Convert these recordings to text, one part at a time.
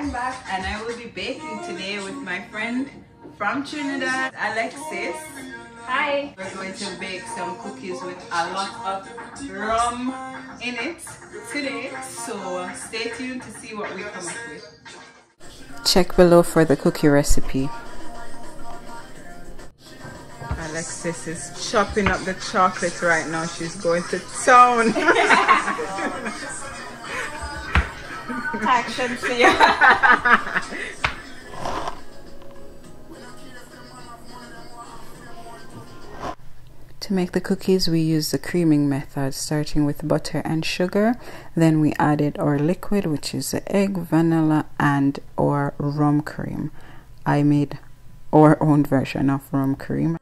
I'm back and I will be baking today with my friend from Trinidad, Alexis. Hi. We're going to bake some cookies with a lot of rum in it today. So stay tuned to see what we come up with. Check below for the cookie recipe. Alexis is chopping up the chocolate right now. She's going to town. See you. To make the cookies, we use the creaming method, starting with butter and sugar. Then we added our liquid, which is the egg, vanilla, and our rum cream. I made our own version of rum cream.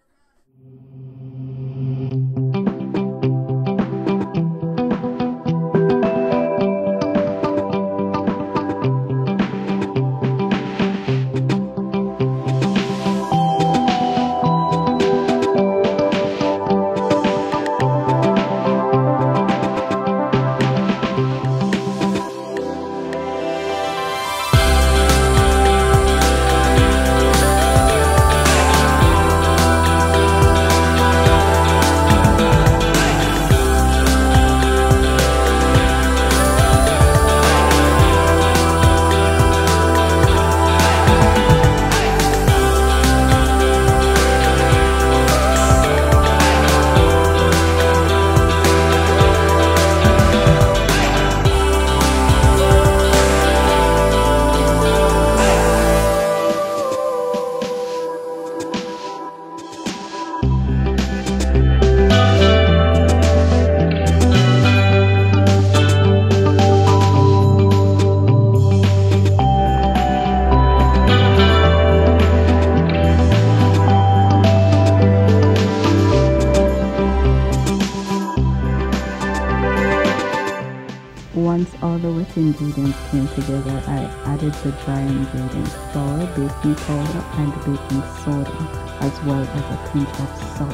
Once all the wet ingredients came together, I added the dry ingredients, flour, baking powder, and baking soda, as well as a pinch of salt.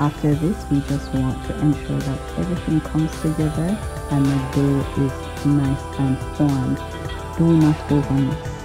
After this, we just want to ensure that everything comes together and the dough is nice and formed. Do not overmix.